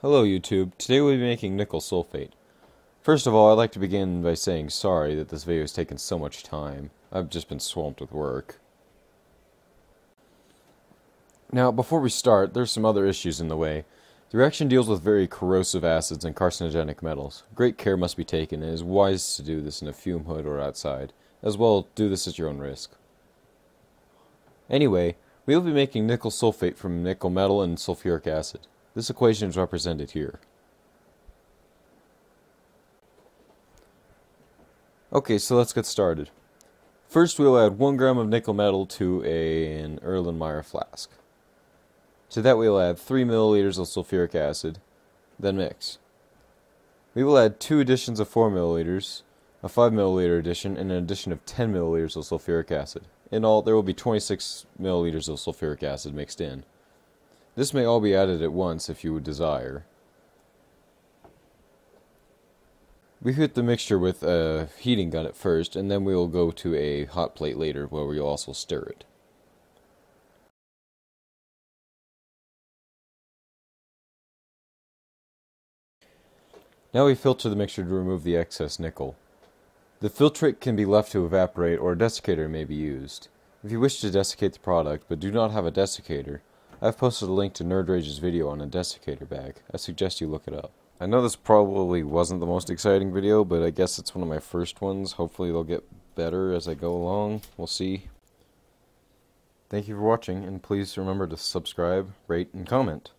Hello YouTube, today we'll be making nickel sulfate. First of all, I'd like to begin by saying sorry that this video has taken so much time. I've just been swamped with work. Now, before we start, there's some other issues in the way. The reaction deals with very corrosive acids and carcinogenic metals. Great care must be taken, and it is wise to do this in a fume hood or outside. As well, do this at your own risk. Anyway, we will be making nickel sulfate from nickel metal and sulfuric acid. This equation is represented here. Okay, so let's get started. First, we'll add 1 gram of nickel metal to a, an Erlenmeyer flask. To that, we'll add 3 milliliters of sulfuric acid, then mix. We will add two additions of 4 milliliters, a 5 milliliter addition, and an addition of 10 milliliters of sulfuric acid. In all, there will be 26 milliliters of sulfuric acid mixed in. This may all be added at once if you would desire. We heat the mixture with a heating gun at first, and then we will go to a hot plate later where we will also stir it. Now we filter the mixture to remove the excess nickel. The filtrate can be left to evaporate or a desiccator may be used. If you wish to desiccate the product but do not have a desiccator, I've posted a link to NurdRage's video on a desiccator bag. I suggest you look it up. I know this probably wasn't the most exciting video, but I guess it's one of my first ones. Hopefully they'll get better as I go along. We'll see. Thank you for watching, and please remember to subscribe, rate, and comment.